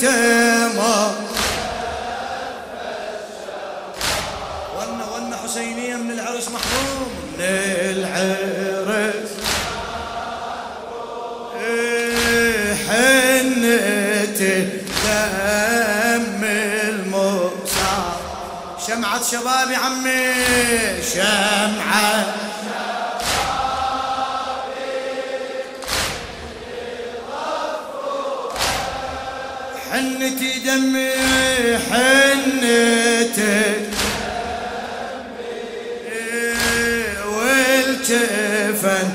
تمام ون ون حسينية من العرس محروم من العرس حنتي دم المصاب شمعة شباب عمي شمعة حنتي دمي حنتي. إيه، والجفن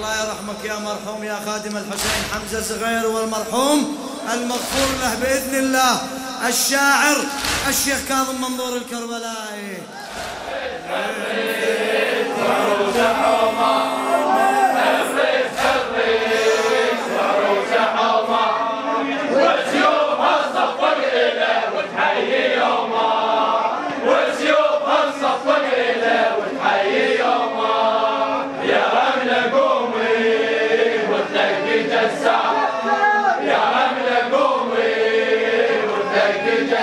الله يرحمك يا مرحوم يا خادم الحسين حمزة صغير والمرحوم المغفور له بإذن الله. الشاعر الشيخ كاظم منظور الكربلائي.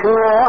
सिल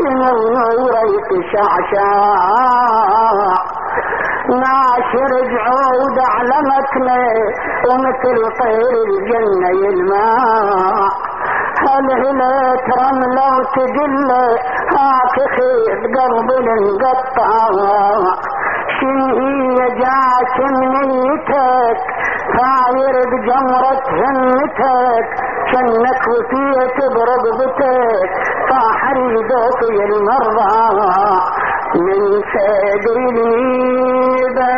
ونوريت شعشاع. ناشر جعود علمتنا ومثل طير الجنة يلمع هل هلت رملة وتجلى هاك خيط قلب شن هي جاسم نيتك طاير بجمرة همتك شنك وفيت برقبتك يا المرضى من صدر النيبة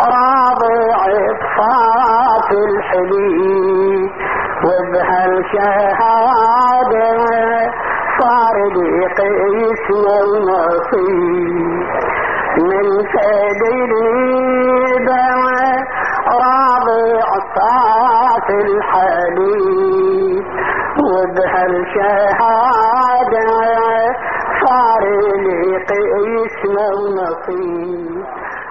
راضع بصاف الحليب وبهالشهادة صار لي قيس النصيب من سديد راضع صاف الحليب ونصيب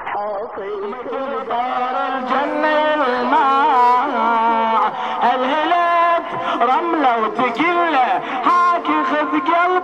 حطيت دار الجنة الماء الهلت رملة وتقلة هاك خذ قلب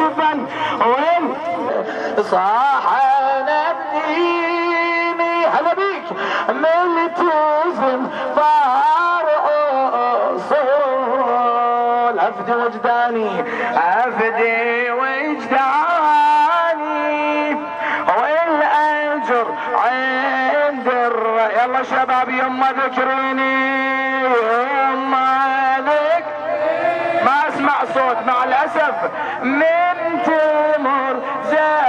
والجبن وين؟ صاح نبنيني هلا بيك. ملتزم اصول افدي وجداني. اسمع صوت مع الأسف من تمر زفت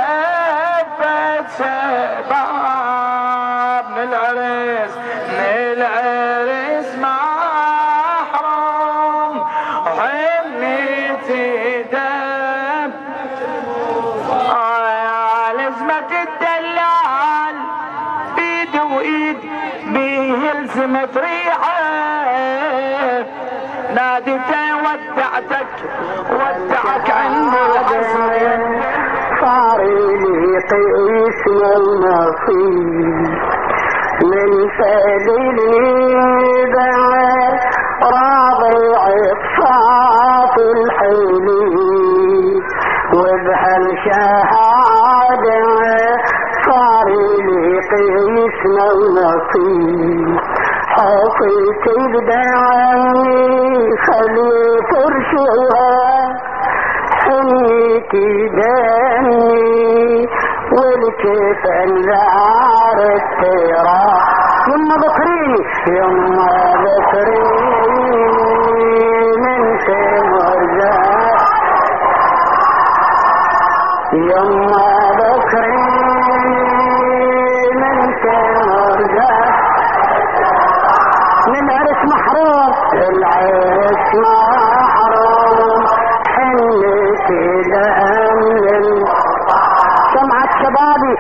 ناديته ودعتك ودعك عند العصر صار لي قسمة ونصيب من سبيل راضع صاف الحليب وبهالشهادة صار لي قسمة حطيت بدعمي خلي فرشها حنيتي دمي والكفن زار التراب يما ذكريني يما ذكريني من تمرزاق يما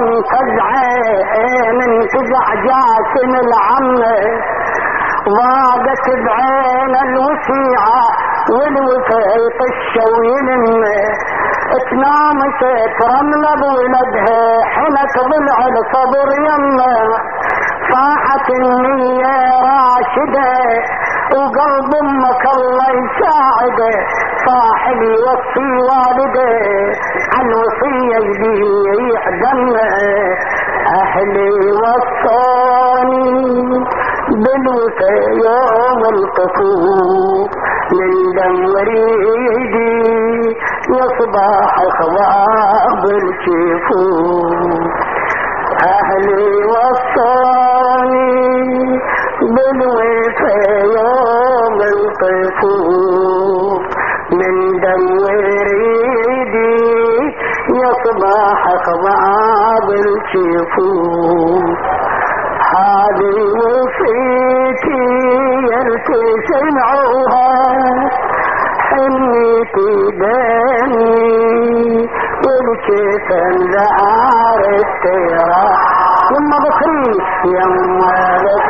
من لك من فزع جاسم العمه ضاقت بعين الوسيعة والوفا يطشه ويلمه تنامت رملة بولدها حنت ضلع الصبر يمه صاحت النية راشدة وقلب أمك الله يساعده. صاحب يوصي والده عالوصية يبي يعدمه أهلي وصوني بالوفا يوم القفوف من دم وريدي يصبح خواب الكفوف أهلي وصوني خواب الكفوف هذه وصيتي يلتي سمعوها حنيتي دمي والكفن زعار التراب يما بكري يما بكري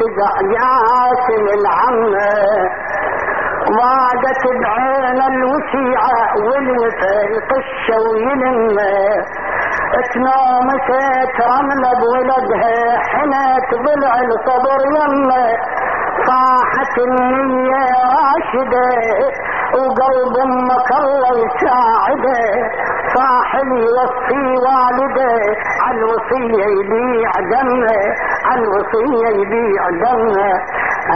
فزع ياسم العمه ضاقت بعين الوسيعة والوفا القشة ويلمه تنامست رملة بولدها حنت ضلع الصبر يمه صاحت النية راشدة وقلب أمك الله يساعده. صاح يوصي والده عالوصية يبيع دمه. عالوصية يبيع دمه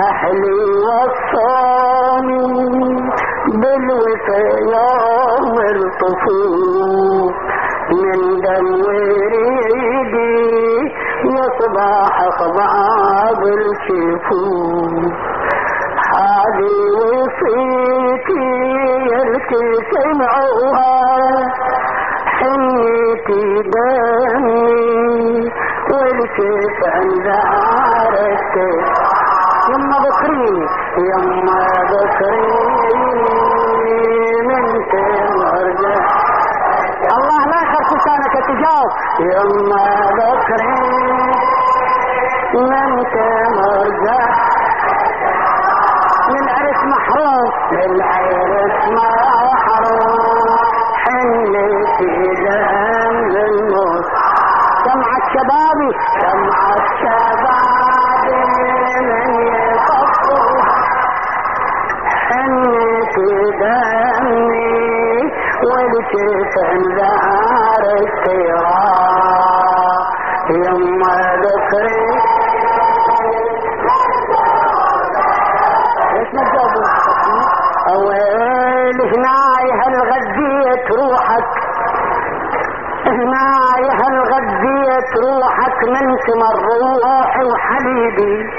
أهلي وصاني بالوفا يوم الطفول من دم وريدي يصبح خضاب الكفوف. هذه وصيتي يلكي سمعوها والكيف أنذارك؟ يما ذكريني يما ذكريني شباب شمع الشباب من ثمر روحي وحبيبي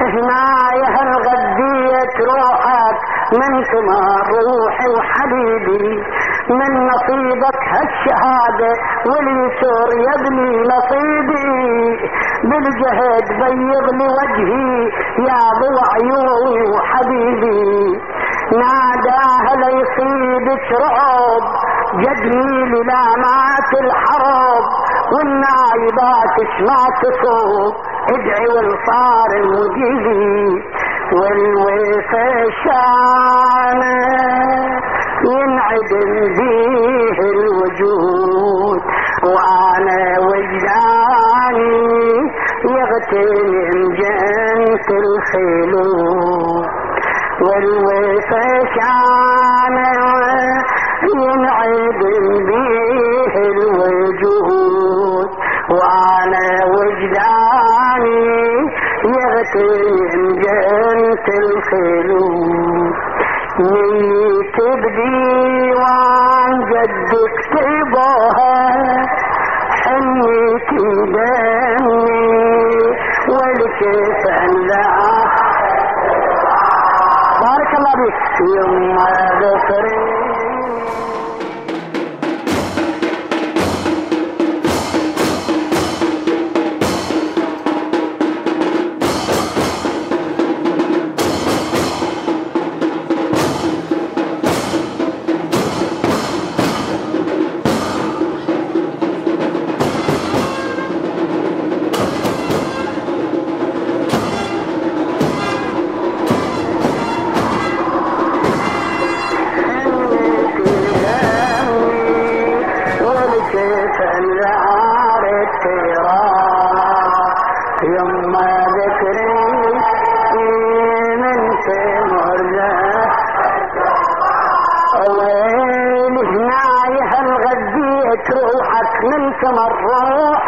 هناي هالغدية روحك من ثمر روحي وحبيبي من نصيبك هالشهادة واليسر يبني نصيبي. بالجهد بيض لي وجهي يا ضو عيوني وحبيبي. ناداه ليصيبك رعب؟ جدني للأمات الحرب. والنايبات ما تصوب ادعي والصار مجيبي والوفا شانه ينعدم فيه يغتنم جنة الخلود نيت بديوان جدك تبوها حنيتي دمي والكيف لا بارك الله بك يما ذكري وين